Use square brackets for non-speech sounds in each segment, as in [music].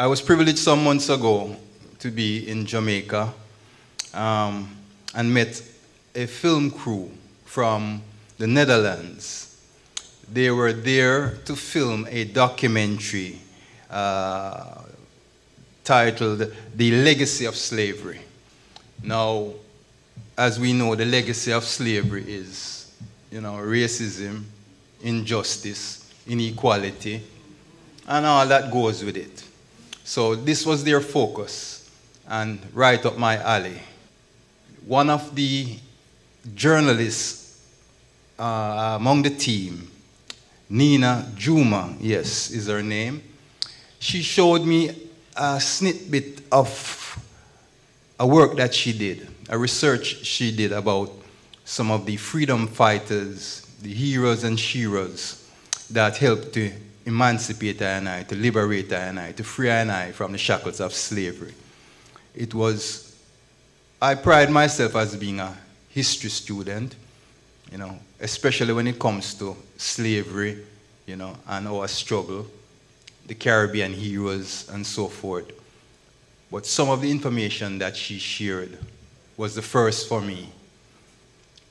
I was privileged some months ago to be in Jamaica um, and met a film crew from the Netherlands. They were there to film a documentary uh, titled The Legacy of Slavery. Now, as we know, the legacy of slavery is, you know, racism, injustice, inequality, and all that goes with it. So this was their focus, and right up my alley. One of the journalists uh, among the team, Nina Jurna, yes, is her name, she showed me a snippet of a work that she did, a research she did about some of the freedom fighters, the heroes and sheroes that helped to emancipate and I, to liberate and I, to free and I from the shackles of slavery. It was, I pride myself as being a history student, you know, especially when it comes to slavery, you know, and our struggle the Caribbean heroes and so forth. But some of the information that she shared was the first for me.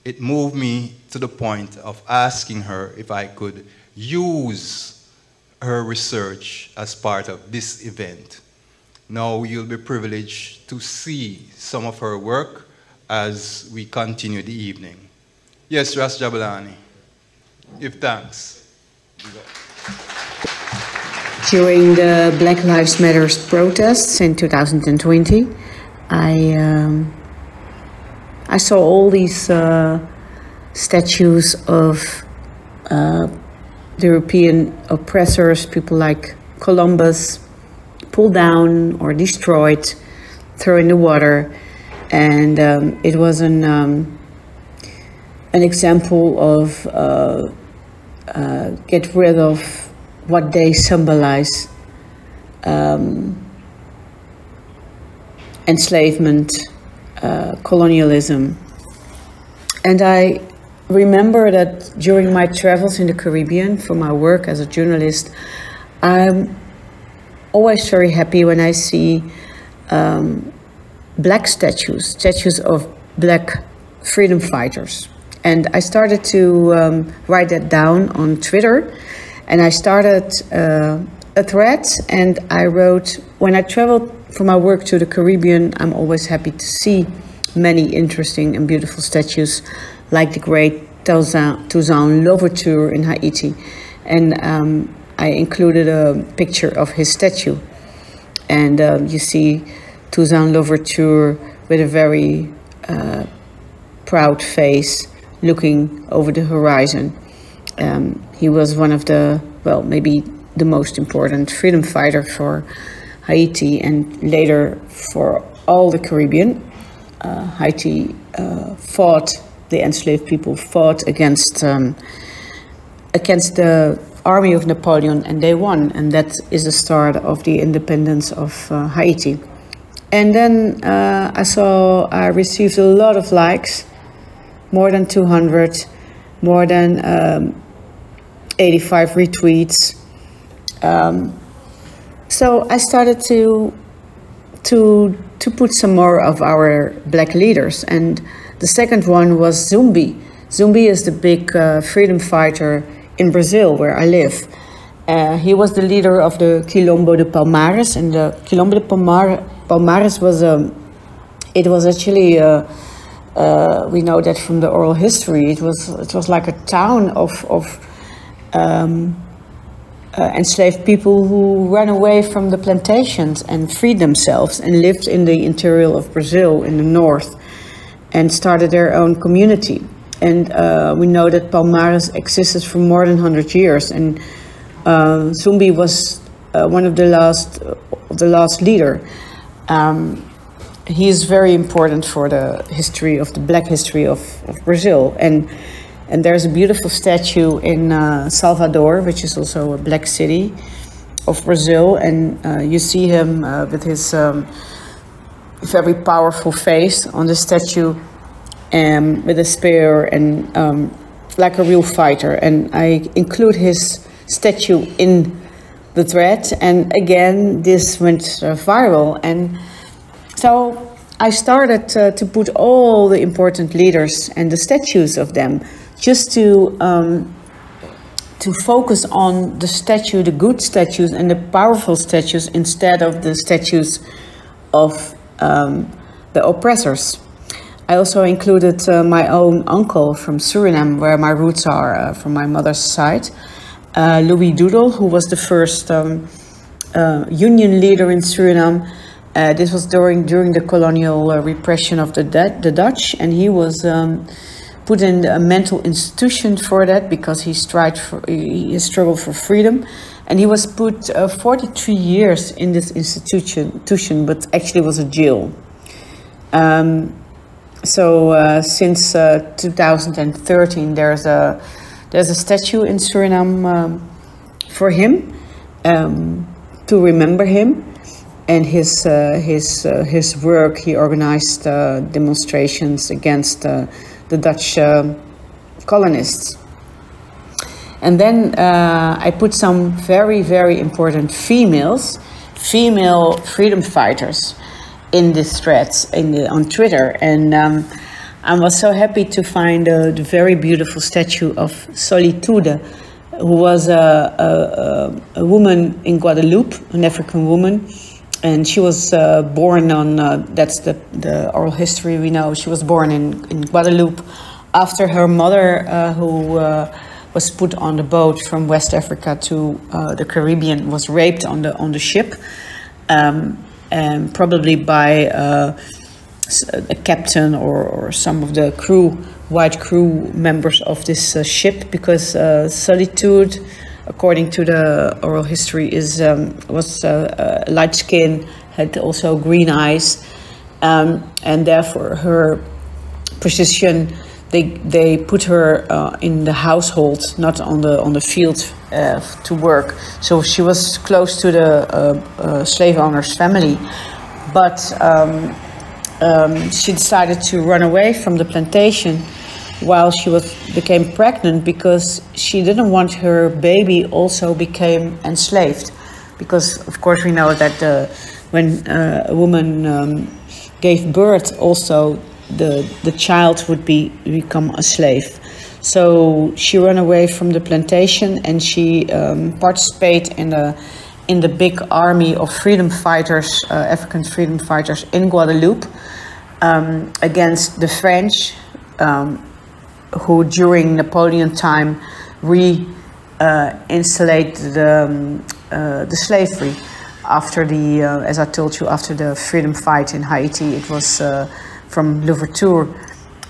It moved me to the point of asking her if I could use her research as part of this event. Now you'll be privileged to see some of her work as we continue the evening. Yes, Ras Jabalani. Give thanks during the Black Lives Matter protests in 2020, I um, I saw all these uh, statues of uh, the European oppressors, people like Columbus, pulled down or destroyed, thrown in the water, and um, it was an um, an example of uh, uh get rid of what they symbolize um, enslavement, uh, colonialism. And I remember that during my travels in the Caribbean for my work as a journalist, I'm always very happy when I see um, black statues, statues of black freedom fighters. And I started to um, write that down on Twitter and I started uh, a thread and I wrote, when I traveled for my work to the Caribbean, I'm always happy to see many interesting and beautiful statues like the great Toussaint Louverture in Haiti. And um, I included a picture of his statue. And um, you see Toussaint Louverture with a very uh, proud face looking over the horizon. Um, he was one of the, well, maybe the most important freedom fighter for Haiti and later for all the Caribbean. Uh, Haiti uh, fought, the enslaved people fought against, um, against the army of Napoleon and they won. And that is the start of the independence of uh, Haiti. And then uh, I saw, I received a lot of likes, more than 200, more than um, 85 retweets. Um, so I started to to to put some more of our black leaders, and the second one was Zumbi. Zumbi is the big uh, freedom fighter in Brazil, where I live. Uh, he was the leader of the Quilombo de Palmares, and the Quilombo de Palmares was a. Um, it was actually. A, uh, we know that from the oral history. It was it was like a town of of um, uh, enslaved people who ran away from the plantations and freed themselves and lived in the interior of Brazil in the north and started their own community. And uh, we know that Palmares existed for more than 100 years. And uh, Zumbi was uh, one of the last, the last leader. Um, he is very important for the history of the black history of, of Brazil. And and there's a beautiful statue in uh, Salvador, which is also a black city of Brazil. And uh, you see him uh, with his um, very powerful face on the statue um, with a spear and um, like a real fighter. And I include his statue in the thread. And again, this went uh, viral. And so I started uh, to put all the important leaders and the statues of them just to. Um, to focus on the statue, the good statues and the powerful statues instead of the statues of um, the oppressors. I also included uh, my own uncle from Suriname, where my roots are uh, from my mother's side, uh, Louis Doedel, who was the first um, uh, union leader in Suriname. Uh, this was during during the colonial uh, repression of the the Dutch, and he was um, put in a mental institution for that because he strived for he struggled for freedom, and he was put 43 years in this institution, but actually was a jail. Um, so uh, since uh, 2013, there's a there's a statue in Suriname um, for him um, to remember him and his uh, his uh, his work. He organized uh, demonstrations against uh, the Dutch colonists. And then I put some very very important females, female freedom fighters in this threads in the, on Twitter, and um, I was so happy to find uh, the very beautiful statue of Solitude, who was a, a, a, woman in Guadeloupe, an African woman, and she was uh, born on uh, that's the, the oral history we know. She was born in, in Guadeloupe after her mother, uh, who uh, was put on the boat from West Africa to uh, the Caribbean, was raped on the on the ship. Um, um, probably by uh, a captain or, or some of the crew, white crew members of this uh, ship, because uh, Solitude, according to the oral history, is um, was uh, uh, light skin, had also green eyes, um, and therefore her position they they put her uh, in the household, not on the on the field uh, to work. So she was close to the uh, uh slave owner's family, but um, um, she decided to run away from the plantation while she was became pregnant because she didn't want her baby also became enslaved, because of course we know that uh, when uh, a woman um, gave birth also the, the child would be become a slave. So she ran away from the plantation and she um, participated in the in the big army of freedom fighters, uh, African freedom fighters in Guadeloupe, um, against the French, um, who during Napoleon time re-installed uh, the, um, uh, the slavery after the, uh, as I told you, after the freedom fight in Haiti, it was uh, from Louverture,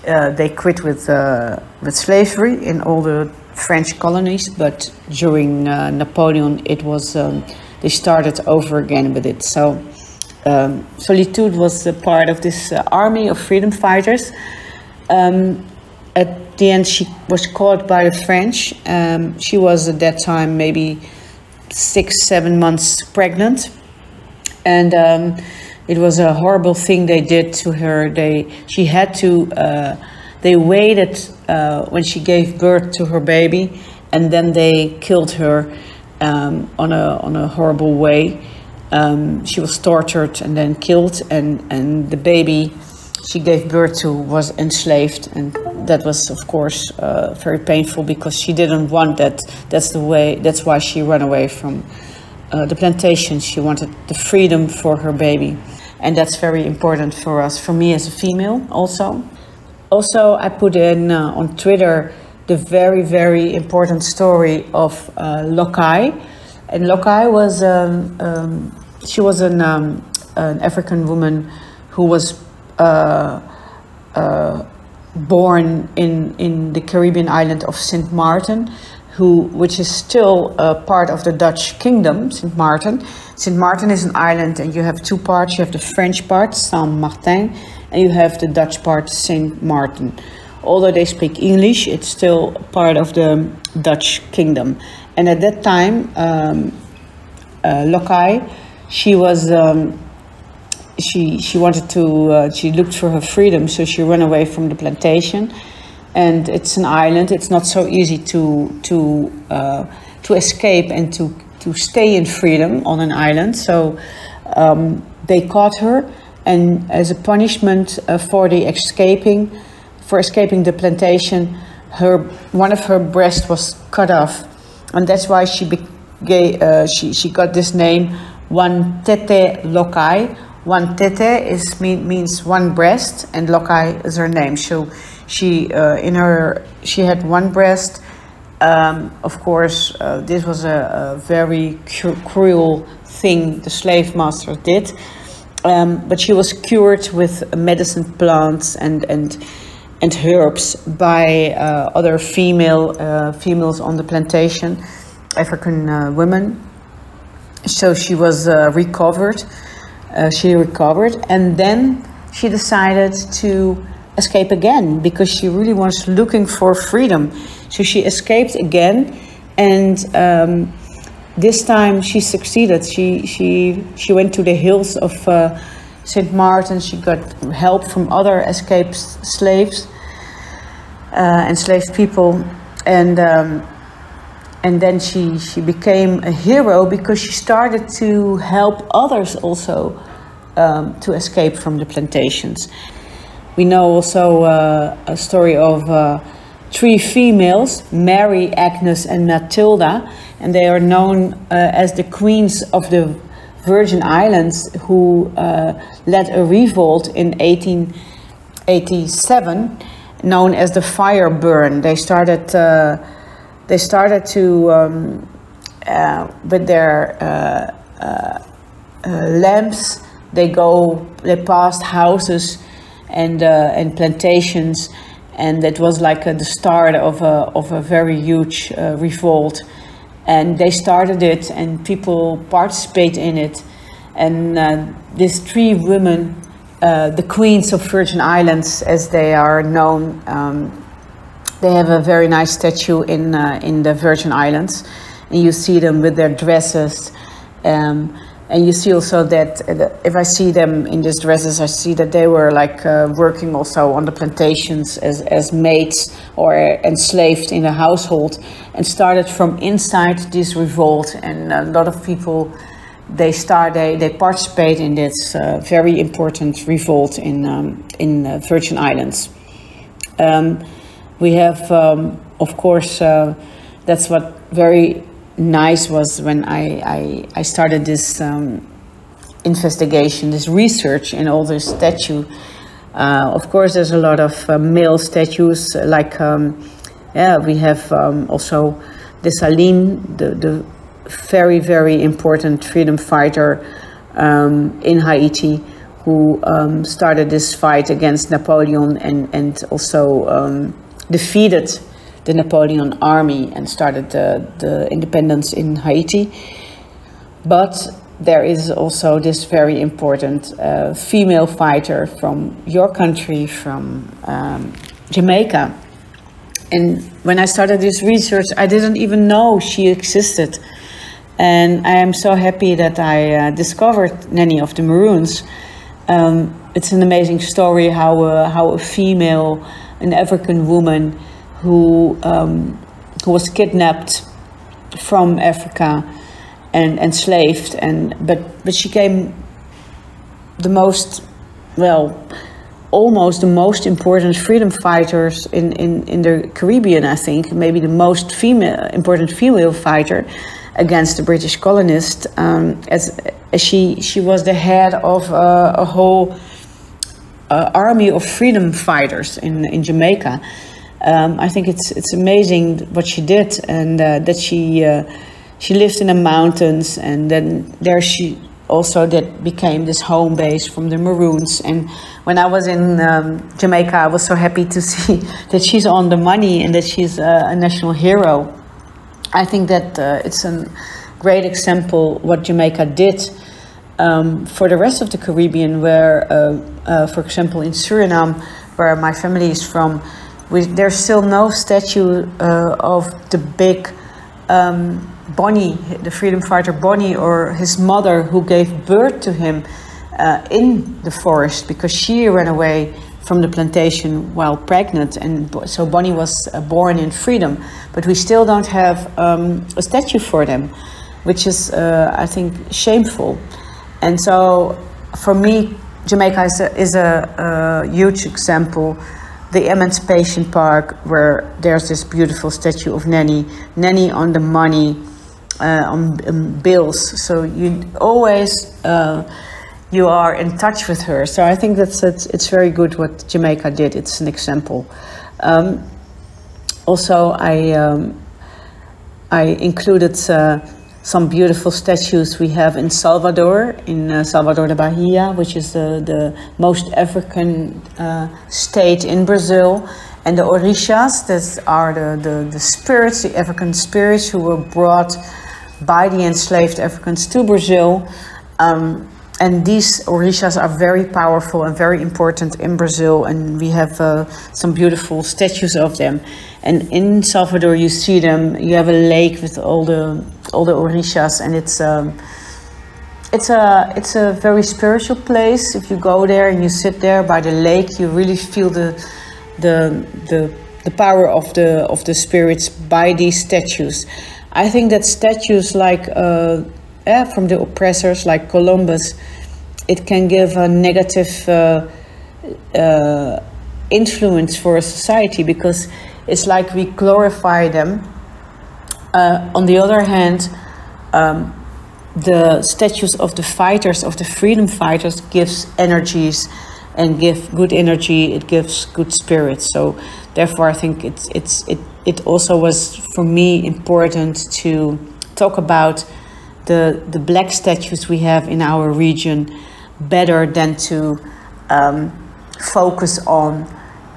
uh, they quit with, uh, with slavery in all the French colonies, but during uh, Napoleon, it was um, they started over again with it. So um, Solitude was a part of this uh, army of freedom fighters. Um, at the end, she was caught by the French. Um, she was at that time maybe six, seven months pregnant, and um, it was a horrible thing they did to her. They she had to. Uh, they waited uh, when she gave birth to her baby, and then they killed her um, on a on a horrible way. Um, she was tortured and then killed, and and the baby she gave birth to was enslaved, and that was of course uh, very painful because she didn't want that. That's the way. That's why she ran away from. Uh, the plantation. She wanted the freedom for her baby and that's very important for us, for me as a female also. Also, I put in uh, on Twitter the very, very important story of uh, Lohkay. And Lohkay was, um, um, she was an, um, an African woman who was uh, uh born in, in the Caribbean island of St. Martin who, which is still a part of the Dutch kingdom, St. Martin. St. Martin is an island, and you have two parts. You have the French part, Saint Martin, and you have the Dutch part, Saint Martin. Although they speak English, it's still part of the Dutch kingdom. And at that time, um, uh, Lohkay, she was. Um, she she wanted to uh, she looked for her freedom so she ran away from the plantation and it's an island. It's not so easy to to uh, to escape and to to stay in freedom on an island. So um, they caught her, and as a punishment uh, for the escaping, for escaping the plantation, her one of her breasts was cut off, and that's why she became, uh, she she got this name, One Tete Lohkay. One Tete is mean, means one breast, and Lohkay is her name. So she uh, in her she had one breast. Um, of course, uh, this was a, a very cru cruel thing the slave masters did. Um, but she was cured with medicine plants and and and herbs by uh, other female uh, females on the plantation, African uh, women. So she was uh, recovered. Uh, she recovered, and then she decided to escape again because she really was looking for freedom. So she escaped again, and um, this time she succeeded. She she she went to the hills of uh, St. Martin. She got help from other escaped slaves, uh, enslaved people, and um, and then she she became a hero because she started to help others also um, to escape from the plantations. We know also uh, a story of. Uh, three females, Mary, Agnes, and Matilda, and they are known uh, as the queens of the Virgin Islands who uh, led a revolt in 1887 known as the fire burn. They started, uh, they started to, um, uh, with their lamps, they go, they passed houses and, and plantations and it was like uh, the start of a, of a very huge uh, revolt. And they started it, and people participate in it. And uh, these three women, uh, the queens of Virgin Islands, as they are known, um, they have a very nice statue in uh, in the Virgin Islands, and you see them with their dresses. Um, and you see also that uh, if I see them in these dresses, I see that they were like uh, working also on the plantations as, as maids or enslaved in a household and started from inside this revolt. And a lot of people, they start, they, they participate in this uh, very important revolt in, um, in uh, Virgin Islands. Um, we have, um, of course, uh, that's what very nice was when I, I, I started this um, investigation, this research in all this statue. Uh, of course, there's a lot of uh, male statues, like, um, yeah, we have um, also Dessalines, the, the very, very important freedom fighter um, in Haiti, who um, started this fight against Napoleon and, and also um, defeated the Napoleon army and started the, the independence in Haiti. But there is also this very important uh, female fighter from your country, from um, Jamaica. And when I started this research, I didn't even know she existed. And I am so happy that I uh, discovered Nanny of the Maroons. Um, it's an amazing story how, uh, how a female, an African woman, who um, who was kidnapped from Africa and enslaved, and but but she came the most well almost the most important freedom fighters in, in, in the Caribbean, I think, maybe the most female important female fighter against the British colonists, um, as, as she she was the head of uh, a whole uh, army of freedom fighters in in Jamaica um, I think it's it's amazing what she did and uh, that she uh, she lived in the mountains and then there she also that became this home base from the Maroons and when I was in um, Jamaica I was so happy to [laughs] see that she's on the money and that she's a, a national hero. I think that uh, it's a great example what Jamaica did um, for the rest of the Caribbean where uh, uh, for example in Suriname where my family is from we, there's still no statue uh, of the big um, Bonnie, the freedom fighter Bonnie, or his mother who gave birth to him uh, in the forest because she ran away from the plantation while pregnant, and so Bonnie was uh, born in freedom. But we still don't have um, a statue for them. which is, uh, I think, shameful. And so, for me, Jamaica is a, is a, a huge example. The Emancipation Park, where there's this beautiful statue of Nanny, Nanny on the money, uh, on, on, bills. So you always uh, you are in touch with her. So I think that's it's, it's very good what Jamaica did. It's an example. Um, also, I um, I included uh, some beautiful statues we have in Salvador, in uh, Salvador da Bahia, which is the, the most African uh, state in Brazil. And the Orishas, that are the, the, the spirits, the African spirits who were brought by the enslaved Africans to Brazil. Um, and these orishas are very powerful and very important in Brazil, and we have uh, some beautiful statues of them. And in Salvador, you see them. You have a lake with all the all the orishas, and it's um, it's a it's a very spiritual place. If you go there and you sit there by the lake, you really feel the the the the power of the of the spirits by these statues. I think that statues like uh, eh, from the oppressors, like Columbus, it can give a negative uh, uh, influence for a society because it's like we glorify them. Uh, on the other hand, um, the statues of the fighters, of the freedom fighters, gives energies and give good energy. It gives good spirits. So therefore, I think it's it's it it also was for me important to talk about the the black statues we have in our region better than to um, focus on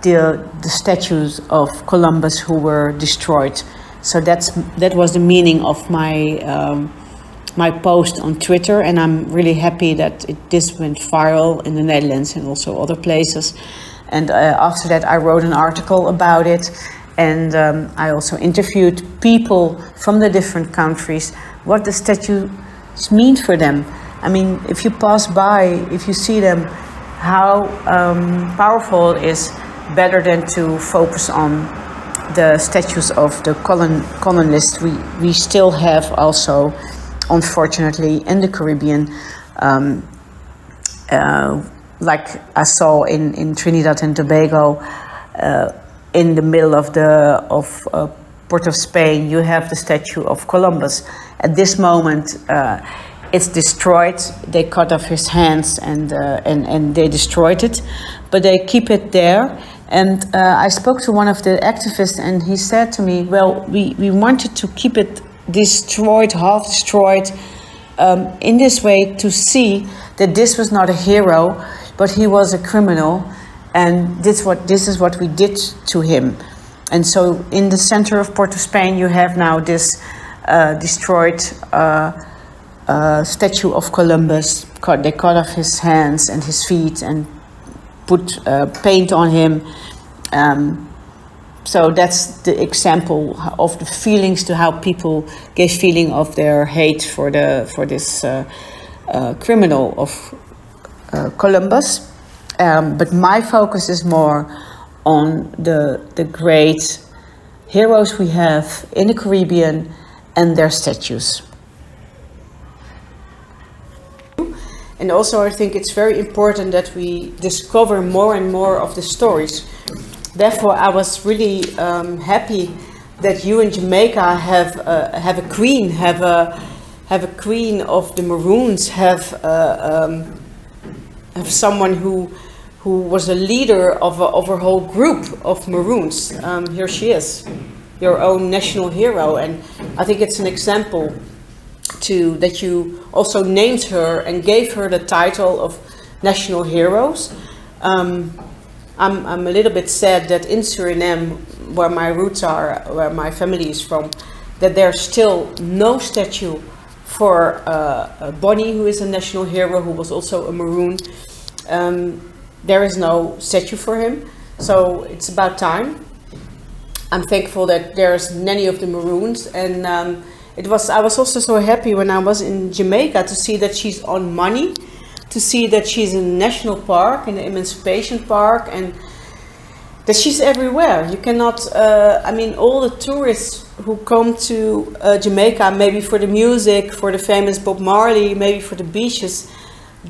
the, the statues of Columbus who were destroyed. So that's that was the meaning of my um, my post on Twitter, and I'm really happy that it, this went viral in the Netherlands and also other places. And uh, after that, I wrote an article about it, and um, I also interviewed people from the different countries what the statues mean for them. I mean, if you pass by, if you see them, how um, powerful is better than to focus on the statues of the colon colonists we, we still have also, unfortunately, in the Caribbean. Um, uh, like I saw in, in Trinidad and Tobago, uh, in the middle of the of uh, Port of Spain, you have the statue of Columbus. At this moment, uh, it's destroyed. They cut off his hands and, uh, and, and they destroyed it, but they keep it there. And uh, I spoke to one of the activists, and he said to me, Well, we, we wanted to keep it destroyed, half destroyed, um, in this way to see that this was not a hero, but he was a criminal, and this, what, this is what we did to him. And so, in the center of Port of Spain, you have now this uh, destroyed. Uh, uh, statue of Columbus. They cut off his hands and his feet and put uh, paint on him. Um, so that's the example of the feelings to how people gave feeling of their hate for the for this uh, uh criminal of uh, Columbus. Um, but my focus is more on the the great heroes we have in the Caribbean and their statues. And also, I think it's very important that we discover more and more of the stories. Therefore, I was really um, happy that you in Jamaica have uh, have a queen, have a have a queen of the Maroons, have uh, um, have someone who who was a leader of a, of a whole group of Maroons. Um, here she is, your own national hero, and I think it's an example to that you also named her and gave her the title of national heroes. Um, I'm, I'm a little bit sad that in Suriname, where my roots are, where my family is from, that there's still no statue for uh, Bonnie, who is a national hero, who was also a Maroon. Um, there is no statue for him, so it's about time. I'm thankful that there's Nanny of the Maroons, and um, it was I was also so happy when I was in Jamaica to see that she's on money, to see that she's in national park in the Emancipation Park and that she's everywhere. You cannot. Uh, I mean, all the tourists who come to uh, Jamaica maybe for the music, for the famous Bob Marley, maybe for the beaches,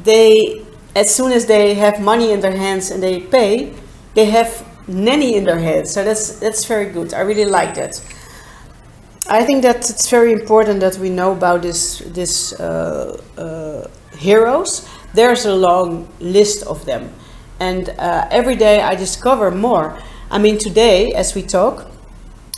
they as soon as they have money in their hands and they pay, they have nanny in their head. So that's that's very good. I really like that. I think that it's very important that we know about this this uh, uh, heroes. There's a long list of them, and uh, every day I discover more. I mean, today as we talk,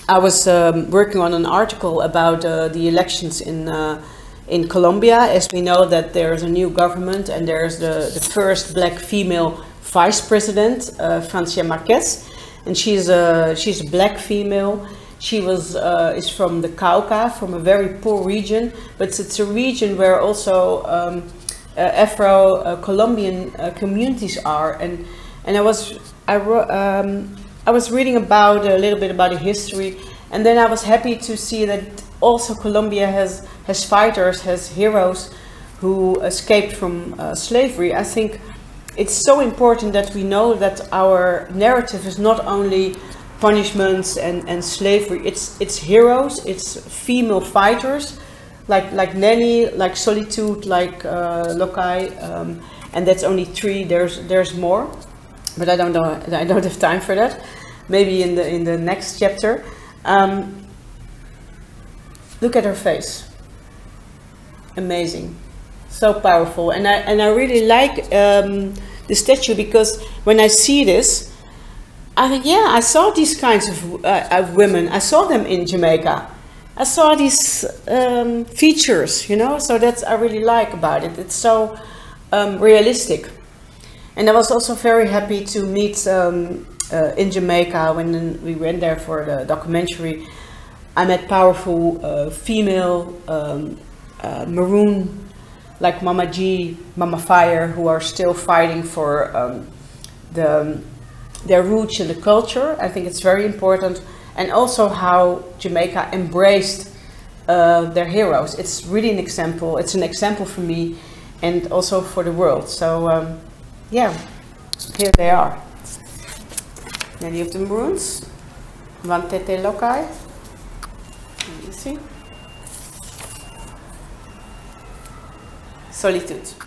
I was um, working on an article about uh, the elections in uh, in Colombia. As we know that there's a new government and there's the, the first black female vice president, uh, Francia Marquez, and she's a she's a black female. She was uh, is from the Cauca, from a very poor region, but it's a region where also um, uh, Afro-Colombian uh, communities are. And and I was I um, I was reading about a little bit about the history, and then I was happy to see that also Colombia has has fighters, has heroes who escaped from uh, slavery. I think it's so important that we know that our narrative is not only punishments and, and slavery. It's it's heroes. It's female fighters, like like Nanny, like Solitude, like uh, Lohkay, um, and that's only three. There's there's more, but I don't know. I don't have time for that. Maybe in the in the next chapter. Um, look at her face. Amazing, so powerful, and I and I really like um, the statue because when I see this, I think, yeah, I saw these kinds of, uh, of women. I saw them in Jamaica. I saw these um, features, you know, so that's I really like about it. It's so um, realistic. And I was also very happy to meet um, uh, in Jamaica when we went there for the documentary. I met powerful uh, female um, uh, maroon like Mama G, Mama Fire, who are still fighting for um, the, their roots in the culture. I think it's very important. And also how Jamaica embraced uh, their heroes. It's really an example. It's an example for me and also for the world. So, um, yeah, here they are. Nanny of the maroons. One Tete Lohkay. You see? solitude.